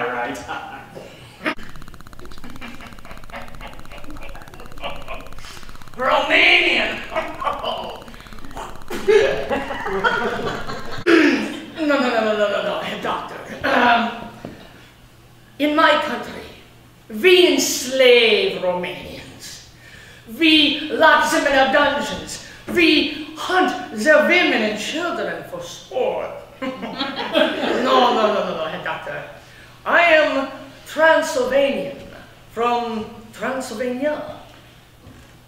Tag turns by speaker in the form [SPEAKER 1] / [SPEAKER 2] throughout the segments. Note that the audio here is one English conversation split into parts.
[SPEAKER 1] I
[SPEAKER 2] right?
[SPEAKER 1] Romanian! no, no, no, no, no, no, no, Doctor. Um, in my country, we enslave Romanians. We lock them in our dungeons. We hunt their women and children for sport. no, no, no, no, no, Doctor. I am Transylvanian from Transylvania.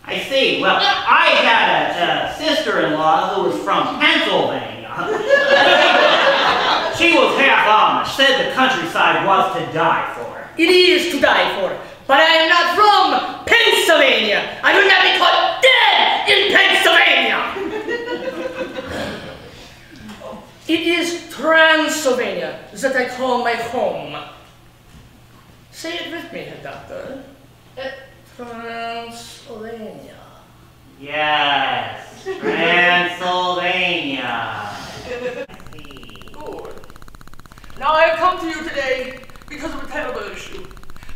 [SPEAKER 2] I see. Well, I had a, a sister-in-law who was from Pennsylvania. she was half Amish, said the countryside was to die for.
[SPEAKER 1] It is to die for, but I am not from Pennsylvania. I will not be caught dead in Pennsylvania. it is Transylvania that I call my home. Say it with me, Herr Doctor. Transylvania.
[SPEAKER 2] Yes, Transylvania. I see.
[SPEAKER 1] Good. Now I have come to you today because of a terrible issue.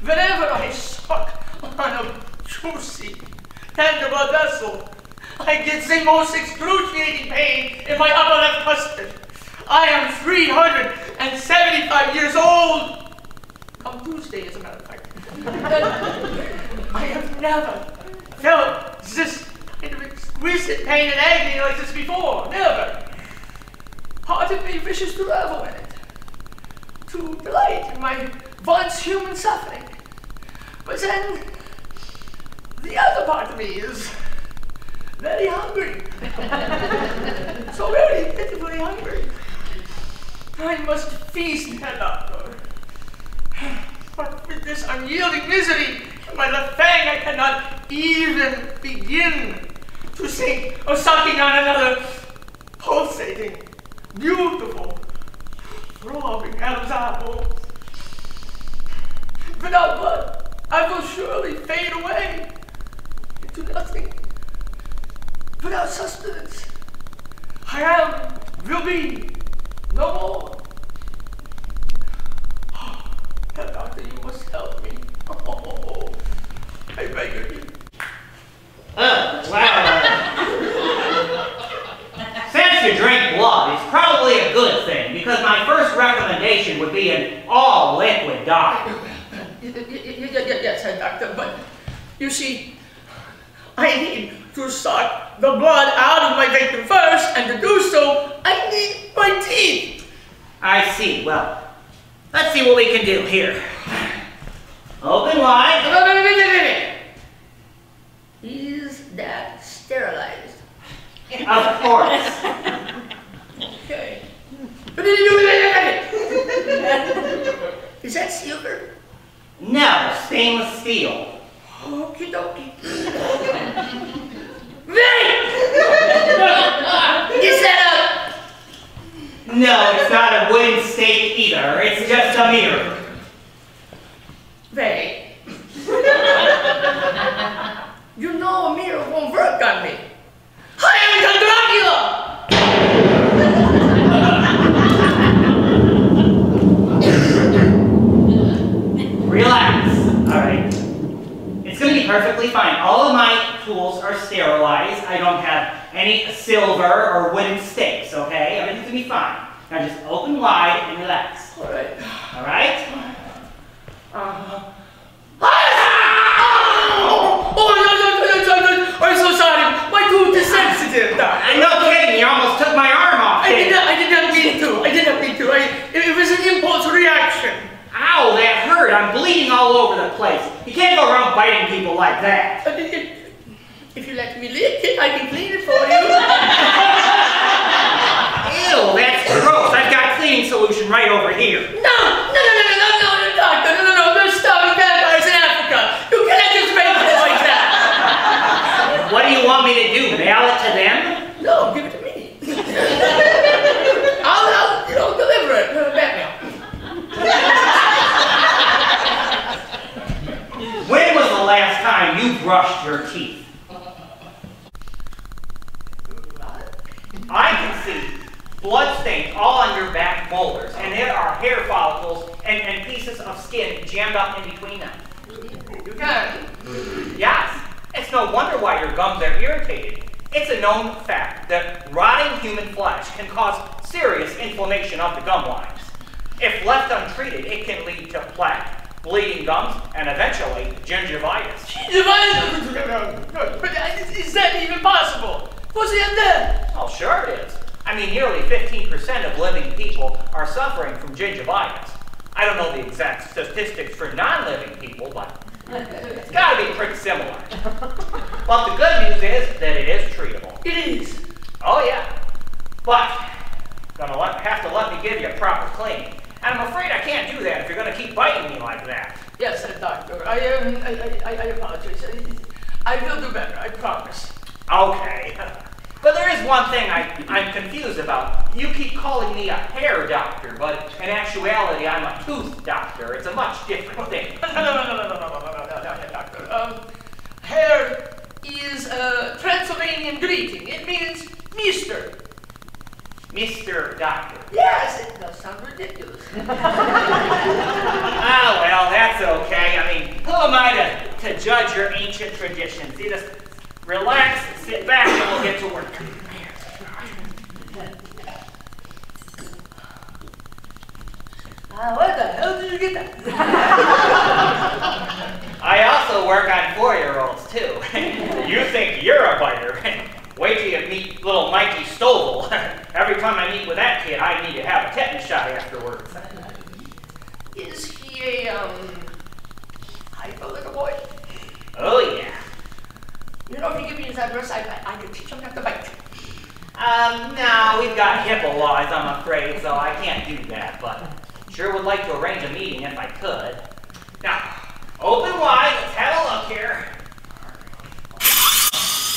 [SPEAKER 1] Whenever I suck on a juicy, tangible vessel, I get the most excruciating pain in my upper left cuspid. I am 375 years old. Come Tuesday, as a matter of fact. I have never felt this kind of exquisite pain and agony like this before. Never. Part of me wishes to revel in it, to delight in my once human suffering. But then, the other part of me is very hungry. so very pitifully hungry. I must feast, Herr Doctor. But with this unyielding misery my left fang, I cannot even begin to think of sucking on another pulsating, beautiful, throbbing Adam's apple. Without blood, I will surely fade away into nothing. Without sustenance, I am, will be, no Doctor, you must help me. Oh, I beg of you.
[SPEAKER 2] Oh, wow. Since you drink blood, it's probably a good thing, because my first recommendation would be an all-liquid diet.
[SPEAKER 1] Yes, Doctor, but you see, I need to suck the blood out of my victim first, and to do so, I need my teeth.
[SPEAKER 2] I see. Well, let's see what we can do here. Open
[SPEAKER 1] No,
[SPEAKER 2] wide.
[SPEAKER 1] no, no, no, no, no, no. Is that sterilized?
[SPEAKER 2] Of course.
[SPEAKER 1] Okay. Is that silver?
[SPEAKER 2] No, stainless steel.
[SPEAKER 1] Okie dokie. Wait! Is that
[SPEAKER 2] No, it's not a wooden stake either. It's just a mirror.
[SPEAKER 1] a... You know a mirror won't work on me. I am Count Dracula!
[SPEAKER 2] Relax. All right. It's going to be perfectly fine. All of my tools are sterilized. I don't have any silver or wooden stakes, okay? Everything's gonna be fine. Now just open wide and relax.
[SPEAKER 1] All right.
[SPEAKER 2] All right?
[SPEAKER 1] Uh, uh-huh. ah! oh, oh no! no, no, no, I'm so sorry. My tooth is sensitive.
[SPEAKER 2] I'm no kidding. You almost took my arm off.
[SPEAKER 1] I did not. I did not mean to. I did not
[SPEAKER 2] mean to.
[SPEAKER 1] I, it was an impulse reaction.
[SPEAKER 2] Ow! That hurt. I'm bleeding all over the place. You can't go around biting people like that.
[SPEAKER 1] If you let me live it, I can clean it for you.
[SPEAKER 2] Ew, that's gross. I've got cleaning solution right over here.
[SPEAKER 1] No, no, no, no, no, no, no, no, doctor, no, no, no, they're starving vampires in Africa. You cannot just make it like that.
[SPEAKER 2] What do you want me to do? Mail it to them?
[SPEAKER 1] No, give it to me. I'll, I'll, you know, deliver it. Uh, Batman.
[SPEAKER 2] When was the last time you brushed your teeth? I can see blood stains all on your back molars, and there are hair follicles and, and pieces of skin jammed up in between them.
[SPEAKER 1] You can.
[SPEAKER 2] Yes, it's no wonder why your gums are irritated. It's a known fact that rotting human flesh can cause serious inflammation of the gum lines. If left untreated, it can lead to plaque, bleeding gums, and eventually gingivitis.
[SPEAKER 1] But is is that even possible? What's in there?
[SPEAKER 2] Oh, sure it is. I mean, nearly 15% of living people are suffering from gingivitis. I don't know the exact statistics for non-living people, but it's got to be pretty similar. But the good news is that it is treatable.
[SPEAKER 1] It is.
[SPEAKER 2] Oh yeah, but gonna let, have to let me give you a proper cleaning. And I'm afraid I can't do that if you're gonna keep biting me like that.
[SPEAKER 1] Yes, doctor. I um, I, I, I apologize. I, I will do better. I promise.
[SPEAKER 2] Okay. But there is one thing I, I'm confused about. You keep calling me a hair doctor, but in actuality I'm a tooth doctor. It's a much different thing.
[SPEAKER 1] No, no, no, no, no, no, no, no, no, no, no, doctor. Um, Herr is a Transylvanian greeting. It means Mister.
[SPEAKER 2] Mr. Doctor.
[SPEAKER 1] Yes, it does sound ridiculous.
[SPEAKER 2] Ah, well, that's okay. I mean, who am I to, to judge your ancient traditions? You just relax, sit back, and we'll get to work.
[SPEAKER 1] Uh, what the hell did you get that?
[SPEAKER 2] I also work on four-year-olds too. you think you're a biter? Wait till you meet little Mikey Stovall. Every time I meet with that kid, I need to have a tetanus shot afterwards.
[SPEAKER 1] Is he a um hyper little boy?
[SPEAKER 2] Oh yeah.
[SPEAKER 1] You know, if you give me his address, I, could teach him not to bite.
[SPEAKER 2] Um, no, we've got HIPAA laws, I'm afraid, so I can't do that. But sure would like to arrange a meeting if I could. Now, open wide. Let's have a look here.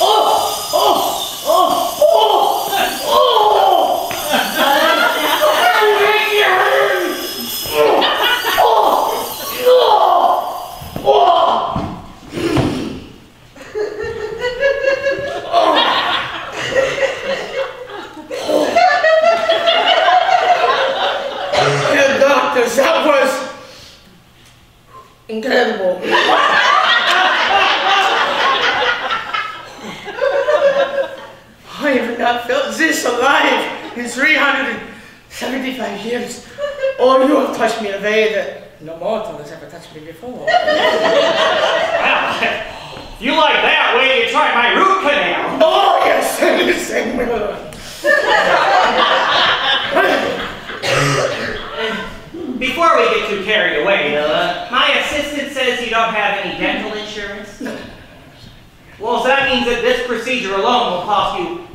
[SPEAKER 1] Oh! Oh! Oh! Oh! Oh! Oh! Oh! Yeah, doctors, that was incredible. I have not felt in 375 years. Oh, you have touched me in a way that no mortal has ever touched me before.
[SPEAKER 2] Well, if you like that, way you try my root canal.
[SPEAKER 1] Oh, yes, listen, Miller.
[SPEAKER 2] Before we get too carried away, uh, my assistant says you don't have any dental insurance. Well, so that means that this procedure alone will cost you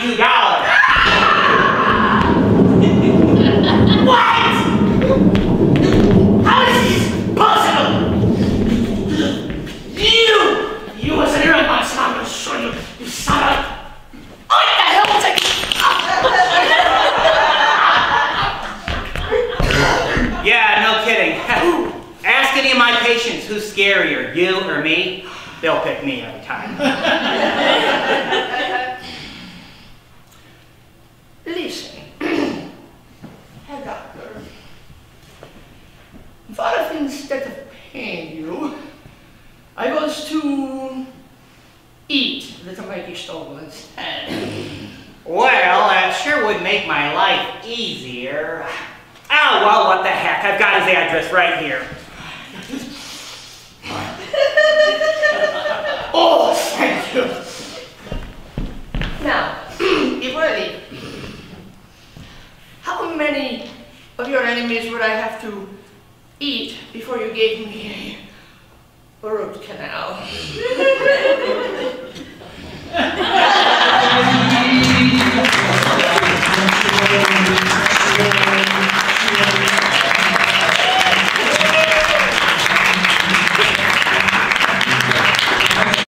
[SPEAKER 2] $3,892.
[SPEAKER 1] What? How is this possible? You! You was an real monster, I'm gonna show you, you son of. What the hell was I...
[SPEAKER 2] Yeah, no kidding. Ask any of my patients who's scarier, you or me. They'll pick me every time.
[SPEAKER 1] Listen, Herr Doctor, what if instead of paying you, I was to eat little Mikey Stoll instead?
[SPEAKER 2] Well, that sure would make my life easier. Oh, well, what the heck. I've got his address right here.
[SPEAKER 1] Oh, thank you. Now, Ivani, how many of your enemies would I have to eat before you gave me a root canal.